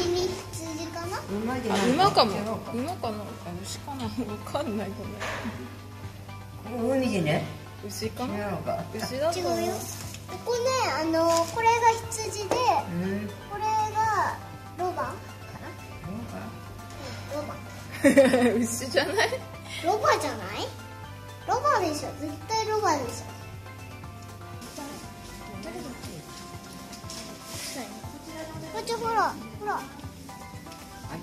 に羊かな？馬じゃあない馬かも。馬かなあ牛かな？わかんないごめんこれ海じゃね。牛か違うなのか。牛だ違うよ。ここねあのこれが羊でうん。これがロバかな？そうかロバ 牛じゃない？ロバじゃない？ロバでしょ。絶対ロバでしょ。こっちほらほらあ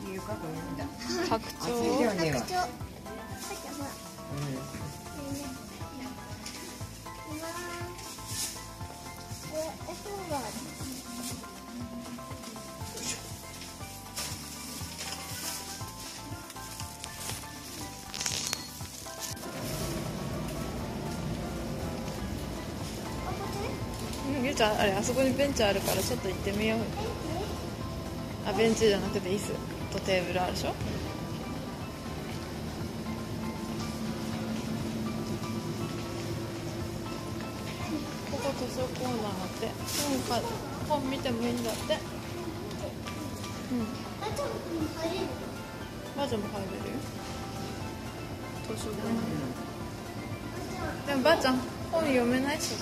きゆかこれだ白あそう鳥だよね白鳥さっきほらねうんえねえうわーええそうがあこっちねうんゆうちゃんあれあそこにベンチあるからちょっと行ってみようあベンチじゃなくて椅子とテーブルあるでしょ？ここ図書コーナーあって。本か本見てもいいんだって。うん。あちゃんも入れる？魔女も入れるよ図書館あちゃんでもばあちゃん本読めないし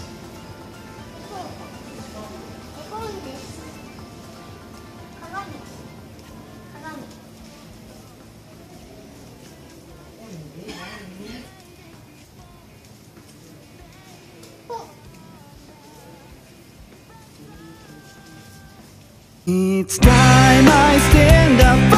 本 It's time I stand up